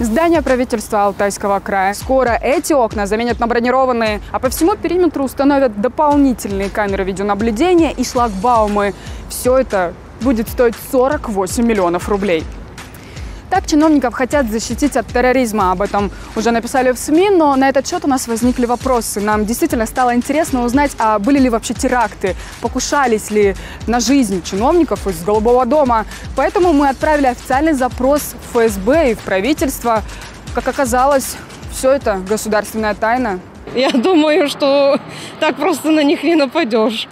Здание правительства Алтайского края. Скоро эти окна заменят на бронированные, а по всему периметру установят дополнительные камеры видеонаблюдения и шлагбаумы. Все это будет стоить 48 миллионов рублей. Так чиновников хотят защитить от терроризма. Об этом уже написали в СМИ, но на этот счет у нас возникли вопросы. Нам действительно стало интересно узнать, а были ли вообще теракты, покушались ли на жизнь чиновников из Голубого дома. Поэтому мы отправили официальный запрос в ФСБ и в правительство. Как оказалось, все это государственная тайна. Я думаю, что так просто на них не нападешь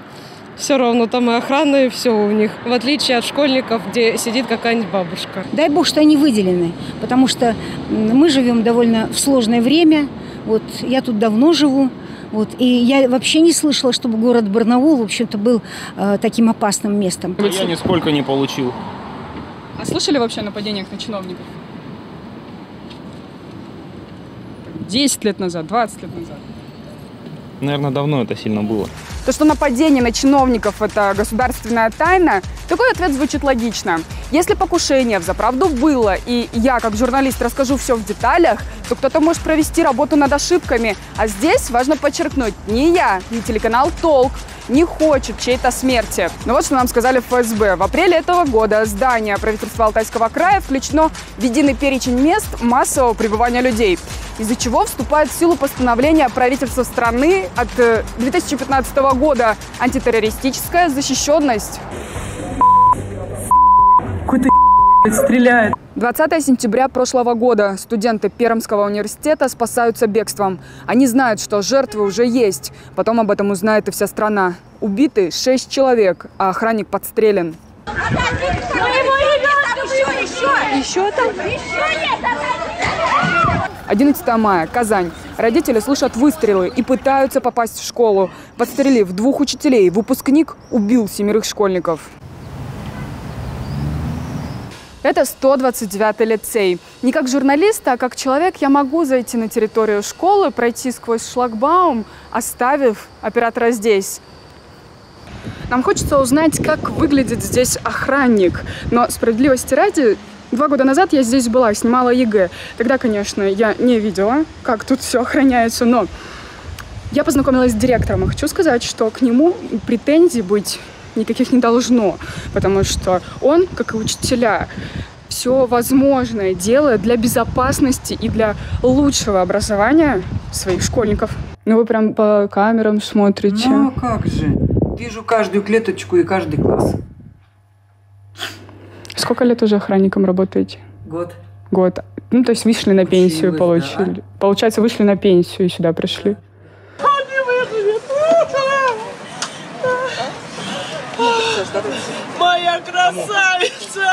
все равно там и охрана, и все у них. В отличие от школьников, где сидит какая-нибудь бабушка. Дай бог, что они выделены, потому что мы живем довольно в сложное время. Вот я тут давно живу. Вот. И я вообще не слышала, чтобы город Барнаул, в общем-то, был э, таким опасным местом. Я нисколько не получил. А слышали вообще о нападениях на чиновников? 10 лет назад, 20 лет назад? Наверное, давно это сильно было. То, что нападение на чиновников – это государственная тайна, такой ответ звучит логично. Если покушение в заправду было, и я, как журналист, расскажу все в деталях, то кто-то может провести работу над ошибками. А здесь важно подчеркнуть, не я, не телеканал «Толк», не хочет чьей-то смерти. Но вот что нам сказали в ФСБ. В апреле этого года здание правительства Алтайского края включено в единый перечень мест массового пребывания людей, из-за чего вступает в силу постановление правительства страны от 2015 э, года антитеррористическая защищенность. Какой-то стреляет. 20 сентября прошлого года студенты Пермского университета спасаются бегством. Они знают, что жертвы уже есть. Потом об этом узнает и вся страна. Убиты 6 человек, а охранник подстрелен. Еще там? 11 мая, Казань. Родители слышат выстрелы и пытаются попасть в школу. Подстрелив двух учителей, выпускник убил семерых школьников. Это 129-й лицей. Не как журналист, а как человек я могу зайти на территорию школы, пройти сквозь шлагбаум, оставив оператора здесь. Нам хочется узнать, как выглядит здесь охранник. Но справедливости ради, Два года назад я здесь была, снимала ЕГЭ. Тогда, конечно, я не видела, как тут все охраняется, но я познакомилась с директором и хочу сказать, что к нему претензий быть никаких не должно, потому что он, как и учителя, все возможное делает для безопасности и для лучшего образования своих школьников. Ну вы прям по камерам смотрите. Ну а как же? Вижу каждую клеточку и каждый класс. Сколько лет уже охранником работаете? Год. Год. Ну, то есть вышли на Училась, пенсию, получили. да. Получается, вышли на пенсию и сюда пришли. Моя красавица!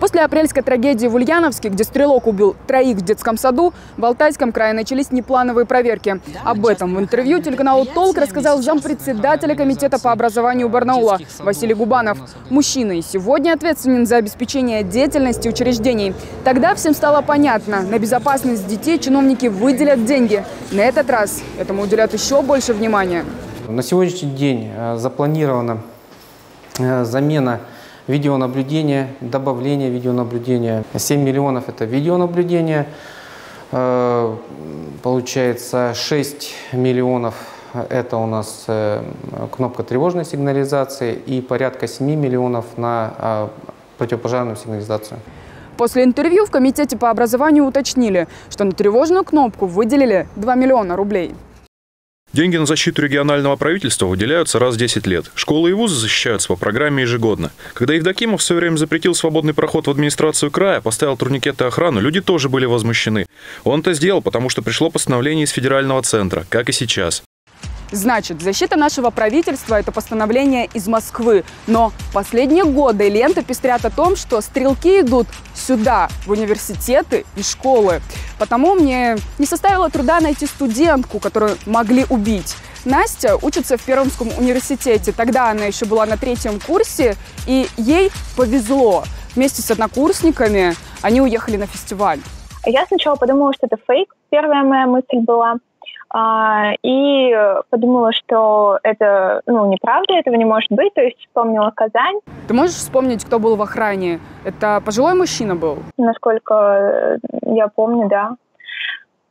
После апрельской трагедии в Ульяновске, где стрелок убил троих в детском саду, в Алтайском крае начались неплановые проверки. Об этом в интервью телеканалу «Толк» рассказал зампредседателя комитета по образованию Барнаула Василий Губанов. Мужчина и сегодня ответственен за обеспечение деятельности учреждений. Тогда всем стало понятно, на безопасность детей чиновники выделят деньги. На этот раз этому уделят еще больше внимания. На сегодняшний день э, запланирована э, замена видеонаблюдения, добавление видеонаблюдения. 7 миллионов – это видеонаблюдение. Э, Получается 6 миллионов – это у нас э, кнопка тревожной сигнализации и порядка 7 миллионов на э, противопожарную сигнализацию. После интервью в комитете по образованию уточнили, что на тревожную кнопку выделили 2 миллиона рублей. Деньги на защиту регионального правительства выделяются раз в 10 лет. Школы и вузы защищаются по программе ежегодно. Когда Евдокимов в свое время запретил свободный проход в администрацию края, поставил турникеты охрану, люди тоже были возмущены. Он это сделал, потому что пришло постановление из федерального центра, как и сейчас. Значит, защита нашего правительства – это постановление из Москвы. Но последние годы ленты пестрят о том, что стрелки идут сюда, в университеты и школы. Потому мне не составило труда найти студентку, которую могли убить. Настя учится в Пермском университете. Тогда она еще была на третьем курсе, и ей повезло. Вместе с однокурсниками они уехали на фестиваль. Я сначала подумала, что это фейк. Первая моя мысль была. А, и подумала, что это ну, неправда, этого не может быть, то есть вспомнила Казань. Ты можешь вспомнить, кто был в охране? Это пожилой мужчина был? Насколько я помню, да.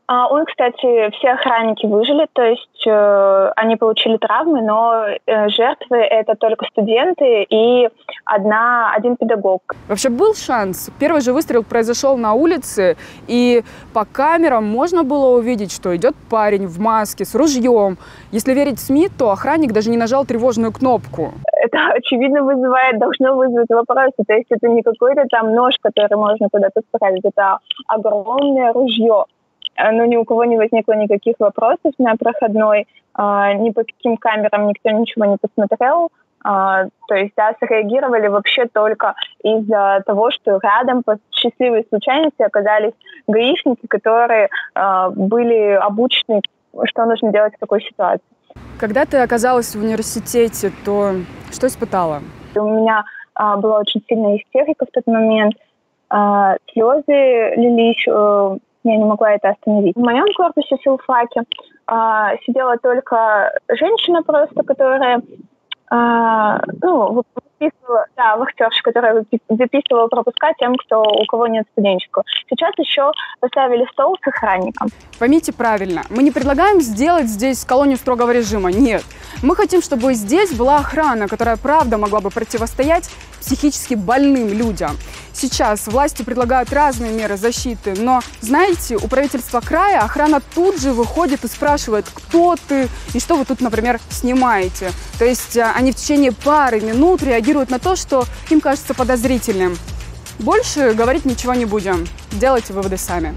А, он, кстати, все охранники выжили, то есть э, они получили травмы, но э, жертвы это только студенты и одна, один педагог. Вообще был шанс? Первый же выстрел произошел на улице, и по камерам можно было увидеть, что идет парень в маске с ружьем. Если верить СМИ, то охранник даже не нажал тревожную кнопку. Это, очевидно, вызывает, должно вызвать вопросы. То есть это не какой-то там нож, который можно куда-то спрятать, это огромное ружье. Э, но ни у кого не возникло никаких вопросов на проходной, а, ни по каким камерам никто ничего не посмотрел. А, то есть, да, среагировали вообще только из-за того, что рядом по счастливой случайности оказались гаишники, которые а, были обучены, что нужно делать в такой ситуации. Когда ты оказалась в университете, то что испытала? У меня была очень сильная истерика в тот момент. Слезы лились, э, я не могла это остановить. В моем корпусе филфаке а, сидела только женщина просто, которая а, ну, выписывала, да, вахтерша, которая выписывала пропуска тем, кто, у кого нет студенческого. Сейчас еще поставили стол с охранником. Поймите правильно, мы не предлагаем сделать здесь колонию строгого режима, нет. Мы хотим, чтобы здесь была охрана, которая правда могла бы противостоять психически больным людям. Сейчас власти предлагают разные меры защиты, но, знаете, у правительства края охрана тут же выходит и спрашивает, кто ты и что вы тут, например, снимаете. То есть а, они в течение пары минут реагируют на то, что им кажется подозрительным. Больше говорить ничего не будем. Делайте выводы сами.